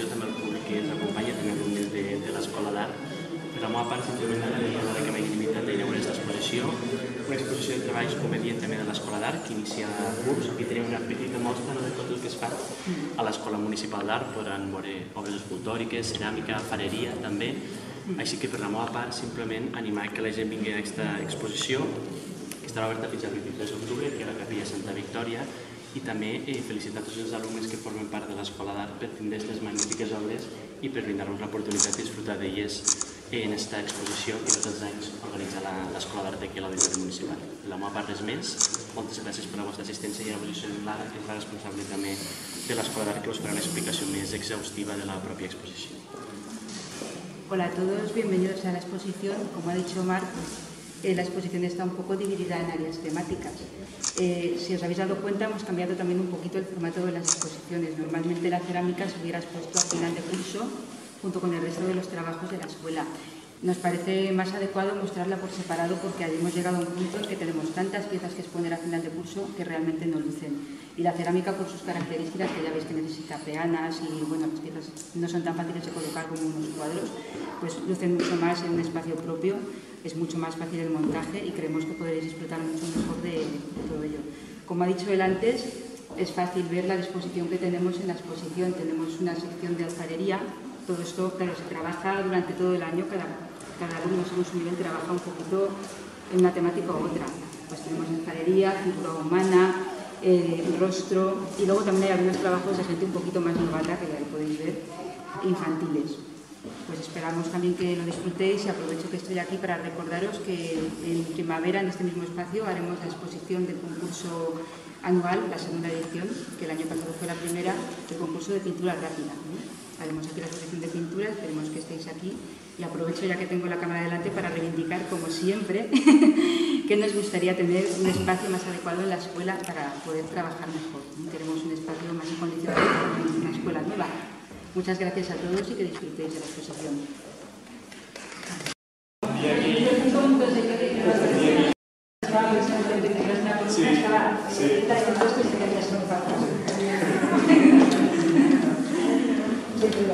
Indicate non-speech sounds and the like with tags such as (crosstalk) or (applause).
exposició, també el públic que ens acompanya, també alumnes de, de l'Escola d'Art. Per la meva part, simplement a la que m'he limitat a inaugurar aquesta exposició, una exposició de treballs com a també de l'Escola d'Art, que inicia curs. Aquí tenim una petita mostra de tot el que es fa a l'Escola Municipal d'Art. Podran veure obres escultòriques, ceràmica, fareria, també. Així que per la meva part, simplement animar que la gent vingui a aquesta exposició, que estarà oberta fins al 23 d'octubre, que és la Capella Santa Victòria, i també eh, felicitar tots els alumnes que formen part de l'Escola d'Art per tindre aquestes magnífiques obres i per brindar-nos l'oportunitat de disfrutar d'elles en aquesta exposició que tots els anys organitza l'Escola d'Art aquí a l'Auditori Municipal. La meva part res més, moltes gràcies per la vostra assistència i la posició de Lara, que és la responsable també de l'Escola d'Art, que us farà una explicació més exhaustiva de la pròpia exposició. Hola a todos, bienvenidos a la exposición. Como ha dicho Marc, eh, la exposición está un poco dividida en áreas temáticas. Eh, si os habéis dado cuenta, hemos cambiado también un poquito el formato de las exposiciones. Normalmente la cerámica se hubiera expuesto al final de curso junto con el resto de los trabajos de la escuela. Nos parece más adecuado mostrarla por separado porque hemos llegado a un punto en que tenemos tantas piezas que exponer a final de curso que realmente no lucen. Y la cerámica por sus características, que ya veis que necesita peanas y bueno, las piezas no son tan fáciles de colocar como unos cuadros, pues lucen mucho más en un espacio propio, es mucho más fácil el montaje y creemos que podréis disfrutar mucho mejor de, de todo ello. Como ha dicho él antes, es fácil ver la disposición que tenemos en la exposición. Tenemos una sección de alfarería, todo esto, claro, se trabaja durante todo el año, cada cada alumno según su nivel trabaja un poquito en una temática u otra. Pues tenemos alfarería, figura humana, eh, rostro y luego también hay algunos trabajos de gente un poquito más novata, que ya podéis ver, infantiles. Pues esperamos también que lo disfrutéis y aprovecho que estoy aquí para recordaros que en primavera, en este mismo espacio, haremos la exposición del concurso anual, la segunda edición, que el año pasado fue la primera, el concurso de pintura rápida. Haremos aquí la exposición de pintura, esperemos que estéis aquí y aprovecho ya que tengo la cámara delante para reivindicar, como siempre, (laughs) que nos gustaría tener un espacio más adecuado en la escuela para poder trabajar mejor. Queremos un espacio más en una escuela nueva. Muchas gracias a todos y que disfrutéis de la exposición.